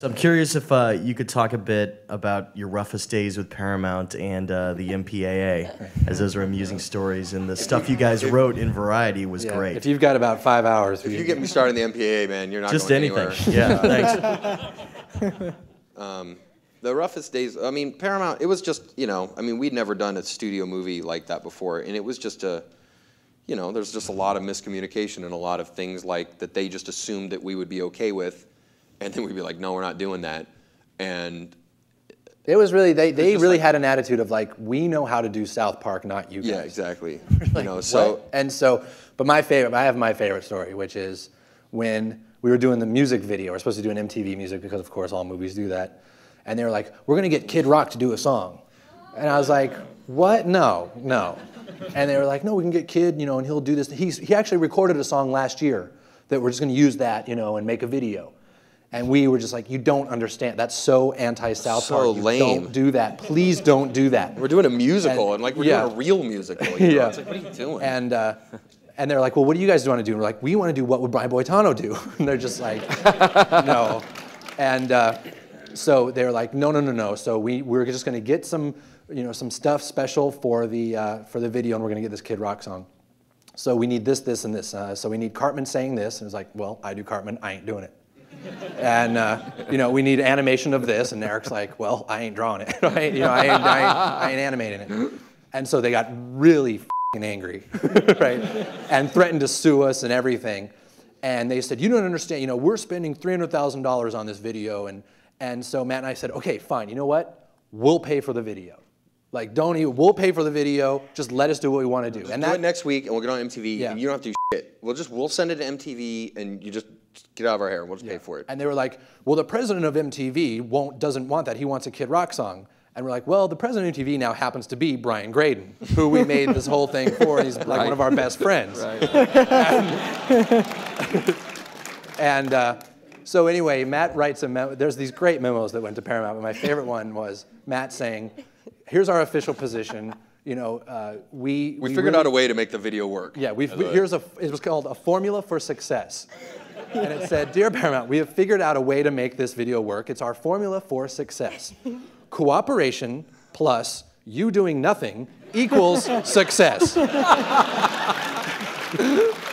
So I'm curious if uh, you could talk a bit about your roughest days with Paramount and uh, the MPAA, as those are amusing stories, and the stuff you guys wrote in Variety was Yeah, great. If you've got about five hours, If you get me started in the MPAA, man, you're not Just going anything. anywhere. Yeah, thanks. The roughest days. I mean, Paramount. It was just you know. I mean, we'd never done a studio movie like that before, and it was just a, you know, there's just a lot of miscommunication and a lot of things like that they just assumed that we would be okay with, and then we'd be like, no, we're not doing that, and It was really they, they really like- had an attitude of like we know how to do South Park, not you guys. yeah, exactly. Like, you know, so what? and so, but my favorite, I have my favorite story, which is when we were doing the music video. We're supposed to do an MTV music because, of course, all movies do that. And they were like, "We're gonna get Kid Rock to do a song," and I was like, "What? No, no." And they were like, "No, we can get Kid, you know, and he'll do this." He's, he actually recorded a song last year that we're just gonna use that, you know, and make a video. And we were just like, "You don't understand. That's so anti-South So Park. You lame. Don't do that. Please don't do that." we're doing a musical, And- and, like we're yeah. doing a real musical. You know? Yeah. It's like, what are you doing? And uh, and they're like, well, what do you guys want to do? And we're like, we want to do what would Brian Boitano do? And they're just like, no. And uh, so they're like, no, no, no, no. So we we're just going to get some you know some stuff special for the uh, for the video, and we're going to get this Kid Rock song. So we need this, this, and this. Uh, so we need Cartman saying this, and it's like, well, I do Cartman, I ain't doing it. And uh, you know, we need animation of this, and Eric's like, well, I ain't drawing it. I you know, I ain't, I ain't, I ain't animating it. And so they got really fing angry, right? And threatened to sue us and everything. And they said, you don't understand. You know, we're spending three hundred thousand dollars on this video, and and so Matt and I said, okay, fine. You know what? We'll pay for the video. Like, don't even. We'll pay for the video. Just let us do what we want to do. And do that it next week, and we'll get on MTV, Yeah. and you don't have to do shit. We'll just we'll send it to MTV, and you just get out of our hair, and we'll just pay for it. And they were like, well, the president of MTV won't, doesn't want that. He wants a Kid Rock song. And we're like, well, the president of MTV now happens to be Brian Graden, who we made this whole thing for. He's like one of our best friends. Right. And uh, so anyway, Matt writes a memo. There's these great memos that went to Paramount, but my favorite one was Matt saying, here's our official position. You know, uh, we, we figured out a way to make the video work. yeah, we've, we, here's a, it was called a formula for success. And it said, Dear Paramount, we have figured out a way to make this video work. It's our formula for success. Cooperation plus you doing nothing equals success.